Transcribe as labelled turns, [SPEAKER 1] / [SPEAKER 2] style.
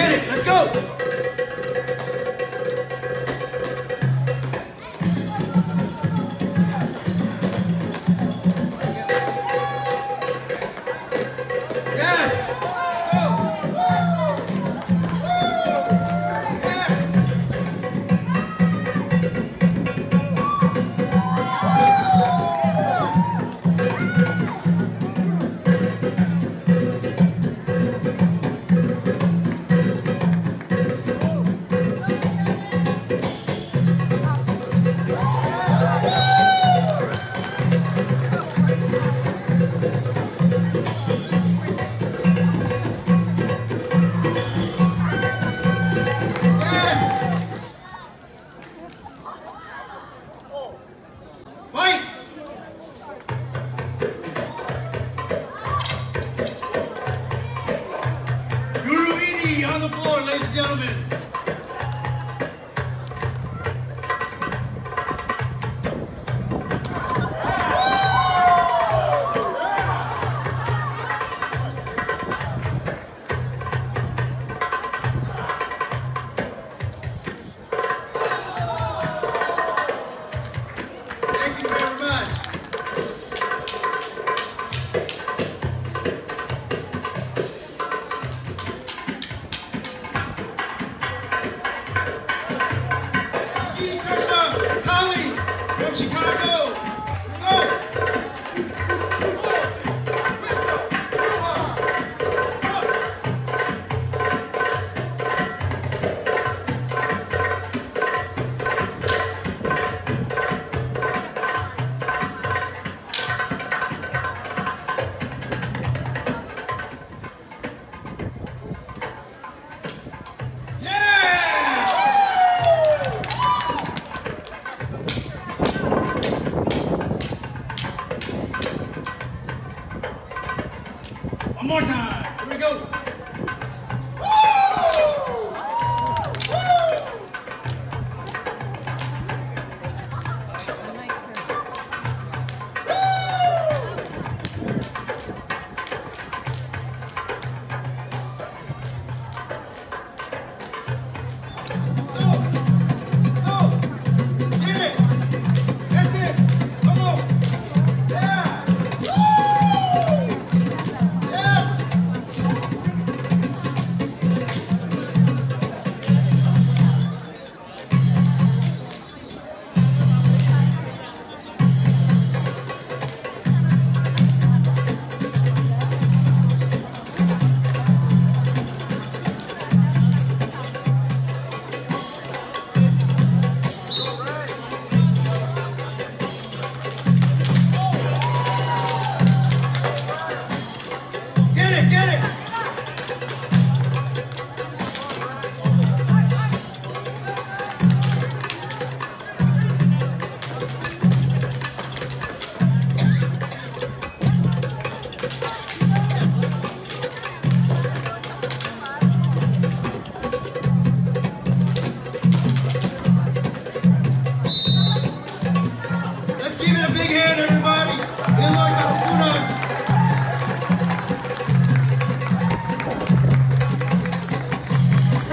[SPEAKER 1] get it. Let's go. And gentlemen.